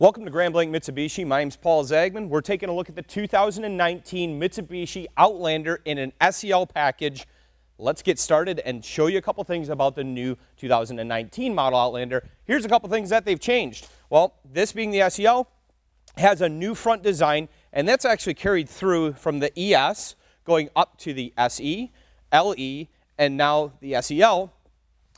Welcome to Grand Blanc Mitsubishi. My name's Paul Zagman. We're taking a look at the 2019 Mitsubishi Outlander in an SEL package. Let's get started and show you a couple things about the new 2019 model Outlander. Here's a couple things that they've changed. Well, this being the SEL, has a new front design, and that's actually carried through from the ES going up to the SE, LE, and now the SEL.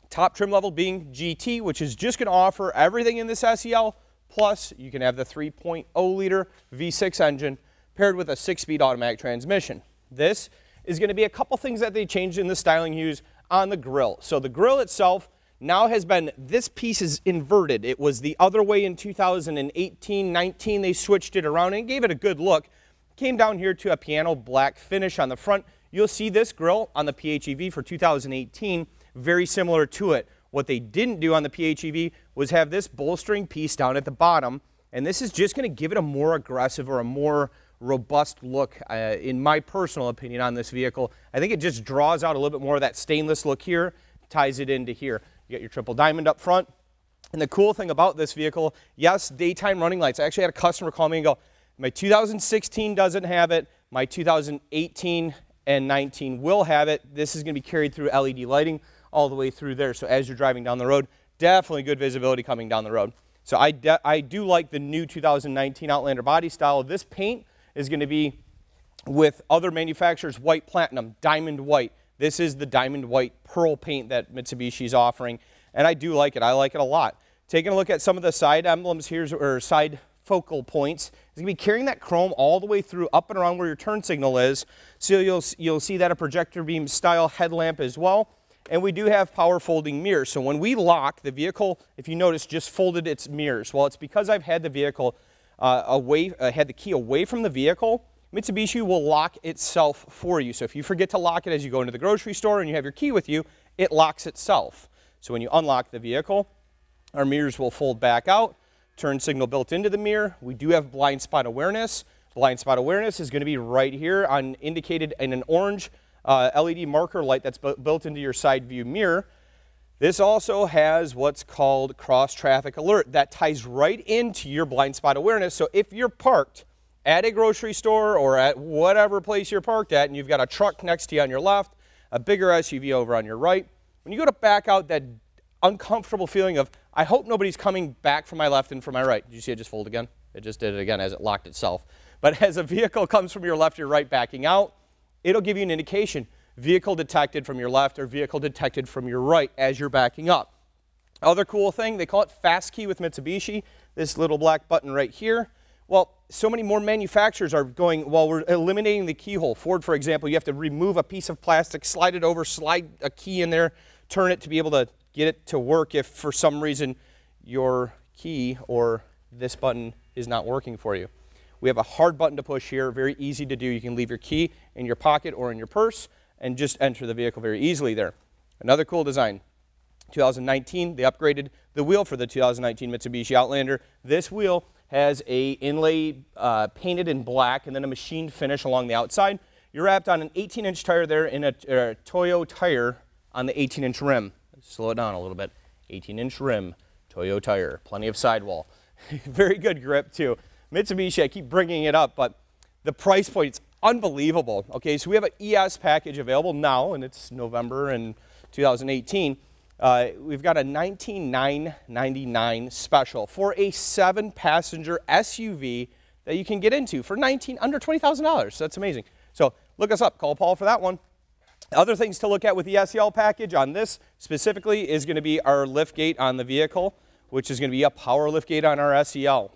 Top trim level being GT, which is just going to offer everything in this SEL, plus you can have the 3.0 liter V6 engine paired with a six-speed automatic transmission. This is going to be a couple things that they changed in the styling hues on the grill. So the grill itself now has been, this piece is inverted. It was the other way in 2018, 19. They switched it around and gave it a good look. Came down here to a piano black finish on the front. You'll see this grill on the PHEV for 2018, very similar to it. What they didn't do on the PHEV was have this bolstering piece down at the bottom, and this is just going to give it a more aggressive or a more robust look, uh, in my personal opinion, on this vehicle. I think it just draws out a little bit more of that stainless look here, ties it into here. You got your triple diamond up front. And the cool thing about this vehicle, yes, daytime running lights. I actually had a customer call me and go, my 2016 doesn't have it. My 2018 and 19 will have it. This is going to be carried through LED lighting all the way through there. So as you're driving down the road, definitely good visibility coming down the road. So I, I do like the new 2019 Outlander body style. This paint is going to be with other manufacturers, white platinum, diamond white. This is the diamond white pearl paint that Mitsubishi is offering, and I do like it. I like it a lot. Taking a look at some of the side emblems here, or side focal points, is going to be carrying that chrome all the way through up and around where your turn signal is. So you'll, you'll see that a projector beam style headlamp as well. And we do have power folding mirrors. So when we lock, the vehicle, if you notice, just folded its mirrors. Well, it's because I've had the vehicle uh, away, uh, had the key away from the vehicle Mitsubishi will lock itself for you. So if you forget to lock it as you go into the grocery store and you have your key with you, it locks itself. So when you unlock the vehicle, our mirrors will fold back out, turn signal built into the mirror. We do have blind spot awareness. Blind spot awareness is going to be right here on indicated in an orange uh, LED marker light that's built into your side view mirror. This also has what's called cross traffic alert that ties right into your blind spot awareness. So if you're parked at a grocery store or at whatever place you're parked at and you've got a truck next to you on your left, a bigger SUV over on your right, when you go to back out that uncomfortable feeling of, I hope nobody's coming back from my left and from my right. Did you see it just fold again? It just did it again as it locked itself. But as a vehicle comes from your left or right backing out, it'll give you an indication. Vehicle detected from your left or vehicle detected from your right as you're backing up. Other cool thing, they call it fast key with Mitsubishi. This little black button right here well, so many more manufacturers are going, well, we're eliminating the keyhole. Ford, for example, you have to remove a piece of plastic, slide it over, slide a key in there, turn it to be able to get it to work if for some reason your key or this button is not working for you. We have a hard button to push here, very easy to do. You can leave your key in your pocket or in your purse and just enter the vehicle very easily there. Another cool design. 2019, they upgraded the wheel for the 2019 Mitsubishi Outlander. This wheel has a inlay uh, painted in black and then a machined finish along the outside. You're wrapped on an 18-inch tire there in a, a Toyo tire on the 18-inch rim. Slow it down a little bit. 18-inch rim, Toyo tire, plenty of sidewall. Very good grip too. Mitsubishi, I keep bringing it up, but the price point, it's unbelievable. Okay, so we have an ES package available now, and it's November in 2018. Uh, we've got a 19999 special for a seven passenger SUV that you can get into for 19 under $20,000. That's amazing. So look us up, call Paul for that one. Other things to look at with the SEL package on this specifically is going to be our lift gate on the vehicle, which is going to be a power lift gate on our SEL.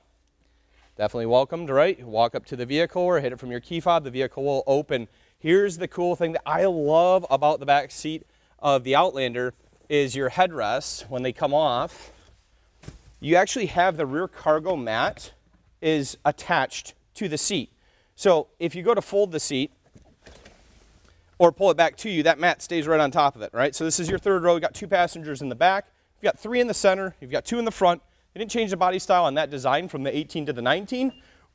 Definitely welcomed, right? Walk up to the vehicle or hit it from your key fob, the vehicle will open. Here's the cool thing that I love about the back seat of the Outlander is your headrests, when they come off, you actually have the rear cargo mat is attached to the seat. So if you go to fold the seat or pull it back to you, that mat stays right on top of it, right? So this is your third row. You've got two passengers in the back. You've got three in the center. You've got two in the front. They didn't change the body style on that design from the 18 to the 19,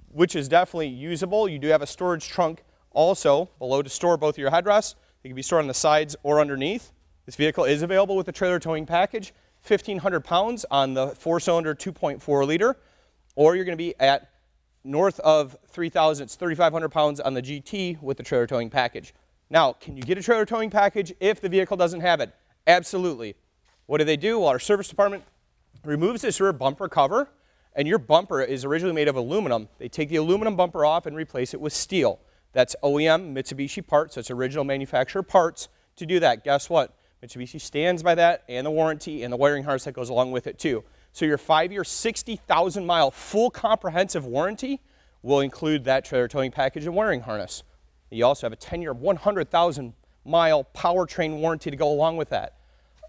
which is definitely usable. You do have a storage trunk also below to store both of your headrests. They can be stored on the sides or underneath. This vehicle is available with the trailer towing package, 1,500 pounds on the four-cylinder 2.4 liter. or you're going to be at north of 3,000, it's 3,500 pounds on the GT with the trailer towing package. Now, can you get a trailer towing package if the vehicle doesn't have it? Absolutely. What do they do? Well, our service department removes this rear bumper cover, and your bumper is originally made of aluminum. They take the aluminum bumper off and replace it with steel. That's OEM Mitsubishi parts, so it's original manufacturer parts to do that. Guess what? Mitsubishi stands by that and the warranty and the wiring harness that goes along with it too. So your five-year, 60,000 mile full comprehensive warranty will include that trailer towing package and wiring harness. You also have a 10-year, 100,000 mile powertrain warranty to go along with that.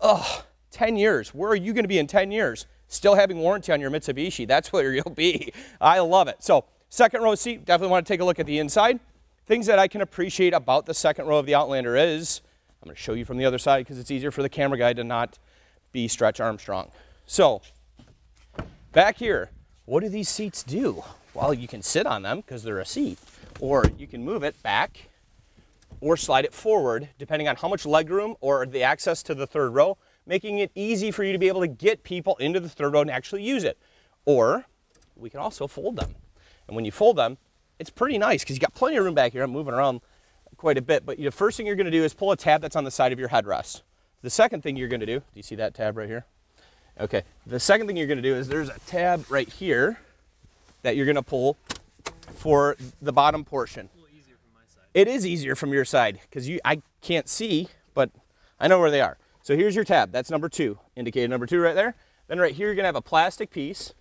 Ugh, 10 years. Where are you going to be in 10 years? Still having warranty on your Mitsubishi. That's where you'll be. I love it. So second row seat, definitely want to take a look at the inside. Things that I can appreciate about the second row of the Outlander is, I'm going to show you from the other side because it's easier for the camera guy to not be Stretch Armstrong. So back here, what do these seats do? Well, you can sit on them because they're a seat, or you can move it back or slide it forward, depending on how much legroom or the access to the third row, making it easy for you to be able to get people into the third row and actually use it. Or we can also fold them. And when you fold them, it's pretty nice because you got plenty of room back here. I'm moving around quite a bit, but the first thing you're gonna do is pull a tab that's on the side of your headrest. The second thing you're gonna do, do you see that tab right here? Okay, the second thing you're gonna do is there's a tab right here that you're gonna pull for the bottom portion. It is easier from your side because you I can't see, but I know where they are. So here's your tab. That's number two, indicated number two right there. Then right here, you're gonna have a plastic piece.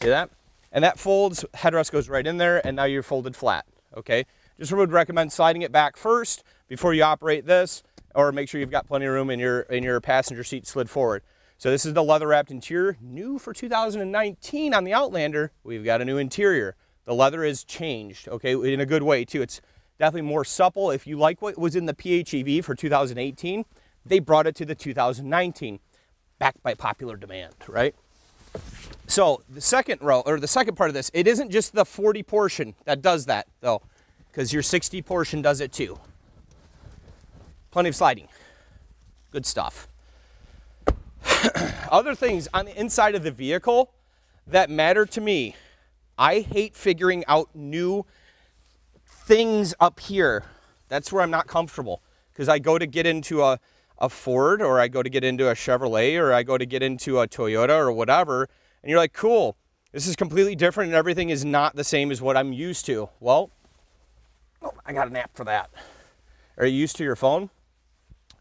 See that? And that folds, headrest goes right in there, and now you're folded flat, okay? Just would recommend sliding it back first before you operate this, or make sure you've got plenty of room in your, in your passenger seat slid forward. So this is the leather wrapped interior, new for 2019 on the Outlander. We've got a new interior. The leather is changed, okay, in a good way too. It's definitely more supple. If you like what was in the PHEV for 2018, they brought it to the 2019, backed by popular demand, right? So the second row, or the second part of this, it isn't just the 40 portion that does that though, because your 60 portion does it too. Plenty of sliding. Good stuff. Other things on the inside of the vehicle that matter to me. I hate figuring out new things up here. That's where I'm not comfortable because I go to get into a, a Ford or I go to get into a Chevrolet or I go to get into a Toyota or whatever and you're like, cool, this is completely different and everything is not the same as what I'm used to. Well, oh, I got an app for that. Are you used to your phone?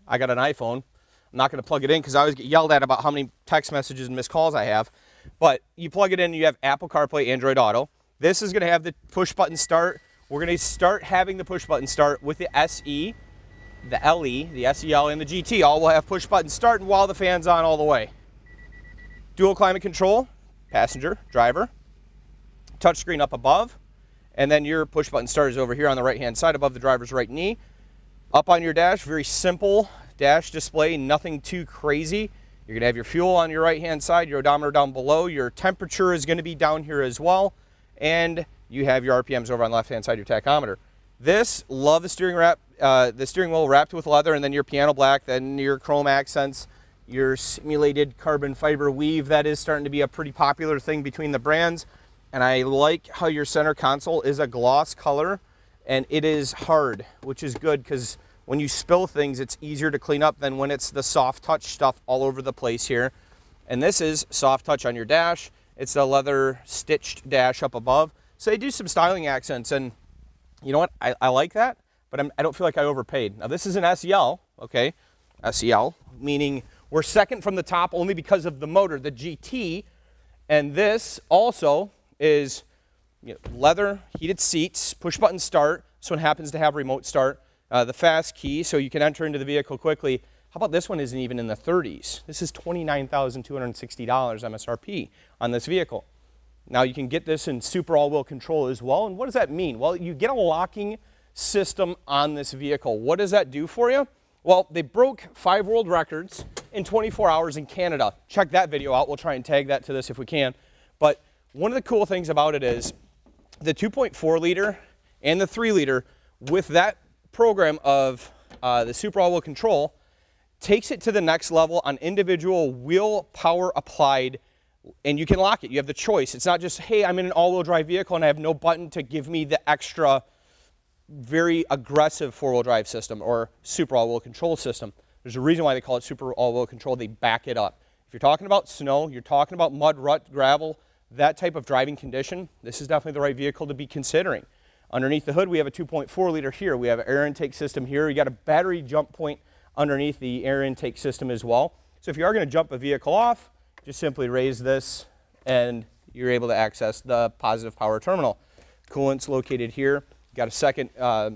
I got an iPhone. I'm not going to plug it in because I always get yelled at about how many text messages and missed calls I have. But you plug it in, you have Apple CarPlay, Android Auto. This is going to have the push button start. We're going to start having the push button start with the SE, the LE, the SEL, and the GT. All will have push button start and while the fan's on all the way. Dual climate control, passenger, driver. Touchscreen up above. And then your push button start is over here on the right hand side above the driver's right knee. Up on your dash, very simple dash display, nothing too crazy. You're gonna have your fuel on your right hand side, your odometer down below, your temperature is gonna be down here as well, and you have your RPMs over on the left hand side, your tachometer. This, love the steering wrap, uh, the steering wheel wrapped with leather, and then your piano black, then your chrome accents, your simulated carbon fiber weave. That is starting to be a pretty popular thing between the brands. And I like how your center console is a gloss color and it is hard, which is good because when you spill things, it's easier to clean up than when it's the soft touch stuff all over the place here. And this is soft touch on your dash. It's a leather stitched dash up above. So they do some styling accents and you know what? I, I like that, but I'm, I do not feel like I overpaid. Now this is an SEL, okay? SEL, meaning we're second from the top only because of the motor, the GT. And this also is you know, leather, heated seats, push button start. This one happens to have remote start. Uh, the fast key, so you can enter into the vehicle quickly. How about this one isn't even in the 30s? This is $29,260 MSRP on this vehicle. Now you can get this in super all-wheel control as well. And what does that mean? Well, you get a locking system on this vehicle. What does that do for you? Well, they broke five world records in 24 hours in Canada. Check that video out. We'll try and tag that to this if we can. But one of the cool things about it is the 2.4 liter and the 3 liter with that program of uh, the Super All-Wheel Control takes it to the next level on individual wheel power applied and you can lock it. You have the choice. It's not just, hey, I'm in an all-wheel drive vehicle and I have no button to give me the extra very aggressive four-wheel drive system or super all-wheel control system. There's a reason why they call it super all-wheel control. They back it up. If you're talking about snow, you're talking about mud, rut, gravel, that type of driving condition, this is definitely the right vehicle to be considering. Underneath the hood, we have a 2.4 liter here. We have an air intake system here. You got a battery jump point underneath the air intake system as well. So if you are going to jump a vehicle off, just simply raise this and you're able to access the positive power terminal. Coolant's located here. Got a second uh,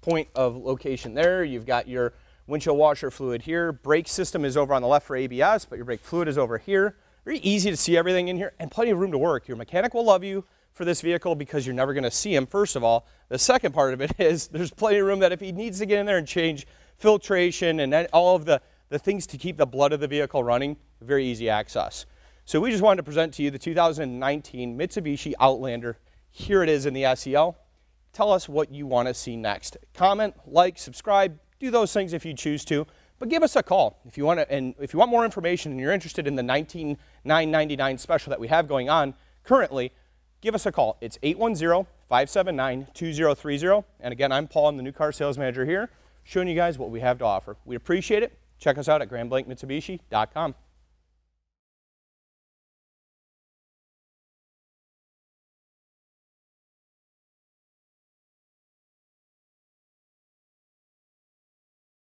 point of location there. You've got your windshield washer fluid here. Brake system is over on the left for ABS, but your brake fluid is over here. Very easy to see everything in here and plenty of room to work. Your mechanic will love you for this vehicle because you're never going to see him, first of all. The second part of it is there's plenty of room that if he needs to get in there and change filtration and all of the, the things to keep the blood of the vehicle running, very easy access. So we just wanted to present to you the 2019 Mitsubishi Outlander. Here it is in the SEL. Tell us what you want to see next. Comment, like, subscribe, do those things if you choose to. But give us a call if you want to, and if you want more information and you're interested in the 19999 special that we have going on currently, give us a call. It's 810-579-2030. And again, I'm Paul, I'm the new car sales manager here, showing you guys what we have to offer. We appreciate it. Check us out at grandblancmitsubishi.com.